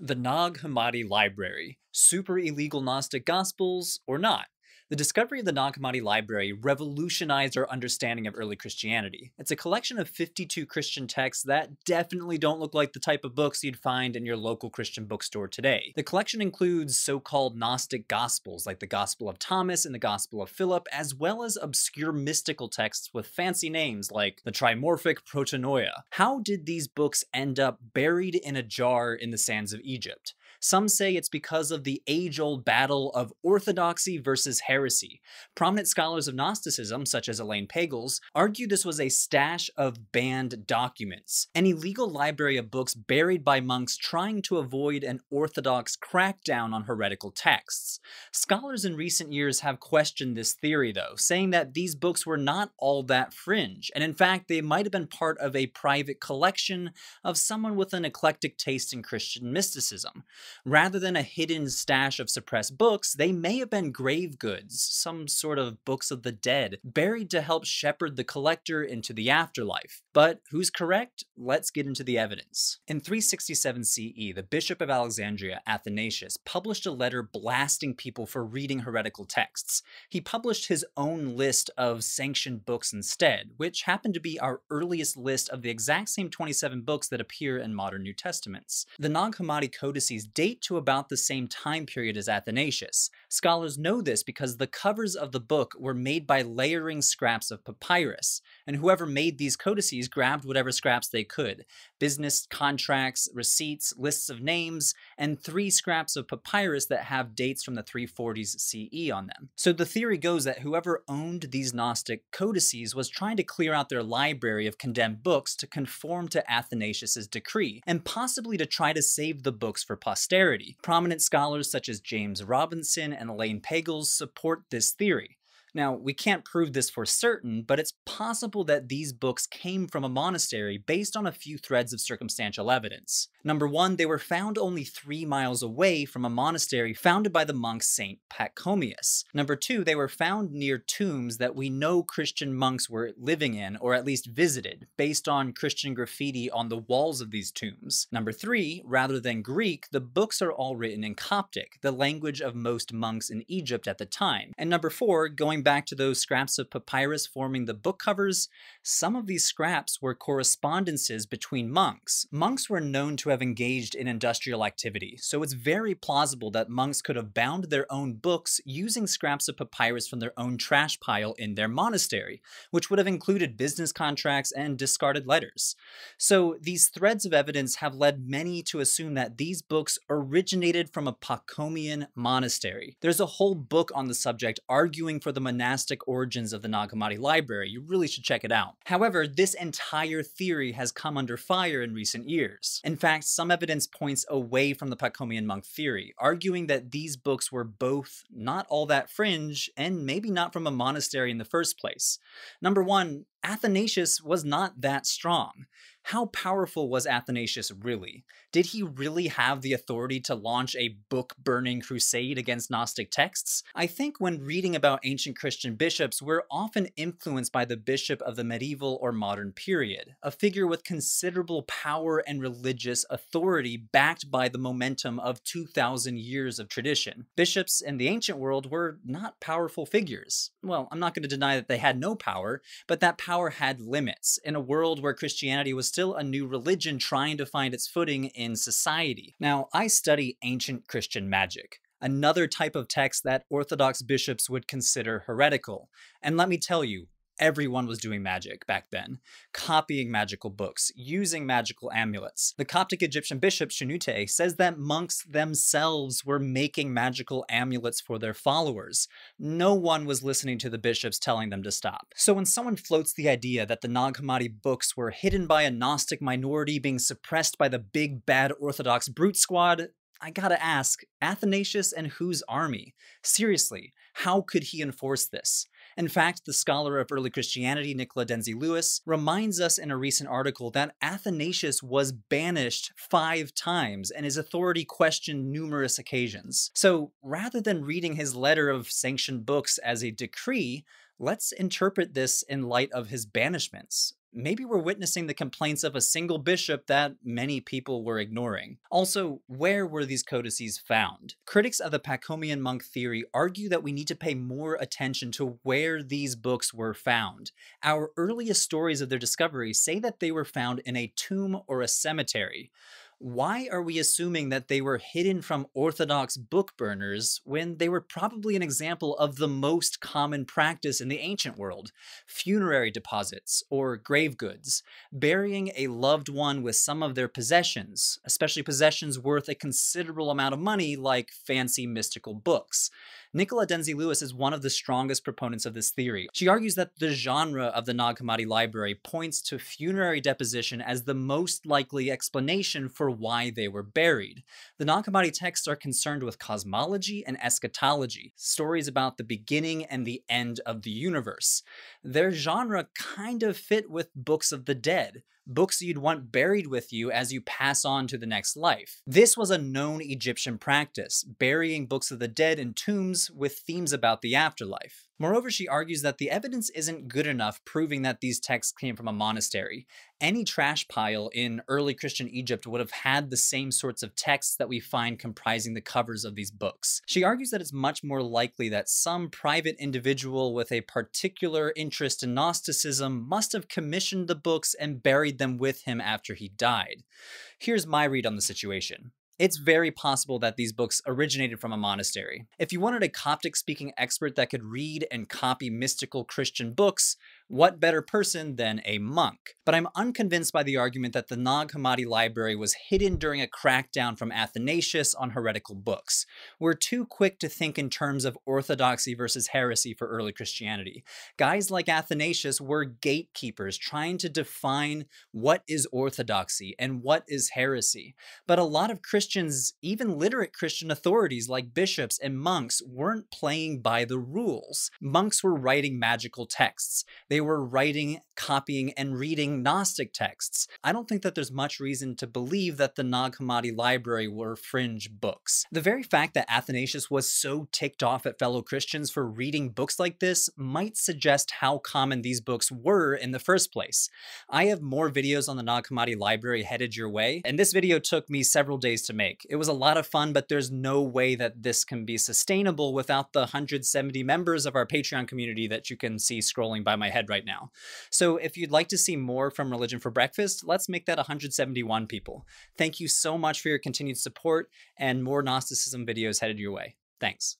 The Nag Hammadi Library Super Illegal Gnostic Gospels or Not? The discovery of the Nag Hammadi Library revolutionized our understanding of early Christianity. It's a collection of 52 Christian texts that definitely don't look like the type of books you'd find in your local Christian bookstore today. The collection includes so called Gnostic Gospels, like the Gospel of Thomas and the Gospel of Philip, as well as obscure mystical texts with fancy names like the Trimorphic Protennoia. How did these books end up buried in a jar in the sands of Egypt? Some say it's because of the age old battle of orthodoxy versus heresy. Prominent scholars of Gnosticism, such as Elaine Pagels, argue this was a stash of banned documents, an illegal library of books buried by monks trying to avoid an orthodox crackdown on heretical texts. Scholars in recent years have questioned this theory, though, saying that these books were not all that fringe, and in fact, they might have been part of a private collection of someone with an eclectic taste in Christian mysticism. Rather than a hidden stash of suppressed books, they may have been grave goods, some sort of books of the dead, buried to help shepherd the collector into the afterlife. But who's correct? Let's get into the evidence. In 367 CE, the Bishop of Alexandria, Athanasius, published a letter blasting people for reading heretical texts. He published his own list of sanctioned books instead, which happened to be our earliest list of the exact same 27 books that appear in modern New Testaments. The Nag Hammadi codices date to about the same time period as Athanasius. Scholars know this because the covers of the book were made by layering scraps of papyrus, and whoever made these codices grabbed whatever scraps they could business contracts, receipts, lists of names, and three scraps of papyrus that have dates from the 340s CE on them. So the theory goes that whoever owned these Gnostic codices was trying to clear out their library of condemned books to conform to Athanasius's decree, and possibly to try to save the books for posterity. Prominent scholars such as James Robinson and Elaine Pagels support this theory. Now, we can't prove this for certain, but it's possible that these books came from a monastery based on a few threads of circumstantial evidence. Number one, they were found only three miles away from a monastery founded by the monk Saint Pachomius. Number two, they were found near tombs that we know Christian monks were living in, or at least visited, based on Christian graffiti on the walls of these tombs. Number three, rather than Greek, the books are all written in Coptic, the language of most monks in Egypt at the time. And number four, going Going back to those scraps of papyrus forming the book covers, some of these scraps were correspondences between monks. Monks were known to have engaged in industrial activity, so it's very plausible that monks could have bound their own books using scraps of papyrus from their own trash pile in their monastery, which would have included business contracts and discarded letters. So these threads of evidence have led many to assume that these books originated from a Pachomian monastery. There's a whole book on the subject arguing for the monastic origins of the Nag Hammadi library. You really should check it out. However, this entire theory has come under fire in recent years. In fact, some evidence points away from the Pachomian monk theory, arguing that these books were both not all that fringe and maybe not from a monastery in the first place. Number one, Athanasius was not that strong. How powerful was Athanasius really? Did he really have the authority to launch a book burning crusade against Gnostic texts? I think when reading about ancient Christian bishops, we're often influenced by the bishop of the medieval or modern period, a figure with considerable power and religious authority backed by the momentum of 2,000 years of tradition. Bishops in the ancient world were not powerful figures. Well, I'm not going to deny that they had no power, but that power had limits in a world where Christianity was still a new religion trying to find its footing in society. Now, I study ancient Christian magic another type of text that Orthodox bishops would consider heretical. And let me tell you, Everyone was doing magic back then, copying magical books, using magical amulets. The Coptic Egyptian bishop Shenoute says that monks themselves were making magical amulets for their followers. No one was listening to the bishops telling them to stop. So when someone floats the idea that the Nag Hammadi books were hidden by a Gnostic minority being suppressed by the big bad Orthodox brute squad, I gotta ask, Athanasius and whose army? Seriously, how could he enforce this? In fact, the scholar of early Christianity, Nicola Denzey Lewis, reminds us in a recent article that Athanasius was banished five times and his authority questioned numerous occasions. So rather than reading his letter of sanctioned books as a decree, let's interpret this in light of his banishments. Maybe we're witnessing the complaints of a single bishop that many people were ignoring. Also, where were these codices found? Critics of the Pachomian monk theory argue that we need to pay more attention to where these books were found. Our earliest stories of their discovery say that they were found in a tomb or a cemetery why are we assuming that they were hidden from Orthodox book burners when they were probably an example of the most common practice in the ancient world? Funerary deposits or grave goods, burying a loved one with some of their possessions, especially possessions worth a considerable amount of money like fancy mystical books. Nicola Denzey Lewis is one of the strongest proponents of this theory. She argues that the genre of the Nag Hammadi library points to funerary deposition as the most likely explanation for why they were buried. The Nag Hammadi texts are concerned with cosmology and eschatology, stories about the beginning and the end of the universe. Their genre kind of fit with books of the dead, books you'd want buried with you as you pass on to the next life. This was a known Egyptian practice, burying books of the dead in tombs with themes about the afterlife. Moreover, she argues that the evidence isn't good enough proving that these texts came from a monastery. Any trash pile in early Christian Egypt would have had the same sorts of texts that we find comprising the covers of these books. She argues that it's much more likely that some private individual with a particular interest in Gnosticism must have commissioned the books and buried them with him after he died. Here's my read on the situation. It's very possible that these books originated from a monastery. If you wanted a Coptic speaking expert that could read and copy mystical Christian books, what better person than a monk? But I'm unconvinced by the argument that the Nag Hammadi library was hidden during a crackdown from Athanasius on heretical books. We're too quick to think in terms of orthodoxy versus heresy for early Christianity. Guys like Athanasius were gatekeepers trying to define what is orthodoxy and what is heresy. But a lot of Christians, even literate Christian authorities like bishops and monks, weren't playing by the rules. Monks were writing magical texts. They they were writing, copying, and reading Gnostic texts. I don't think that there's much reason to believe that the Nag Hammadi library were fringe books. The very fact that Athanasius was so ticked off at fellow Christians for reading books like this might suggest how common these books were in the first place. I have more videos on the Nag Hammadi library headed your way, and this video took me several days to make. It was a lot of fun, but there's no way that this can be sustainable without the 170 members of our Patreon community that you can see scrolling by my right now. So if you'd like to see more from Religion for Breakfast, let's make that 171 people. Thank you so much for your continued support and more Gnosticism videos headed your way. Thanks.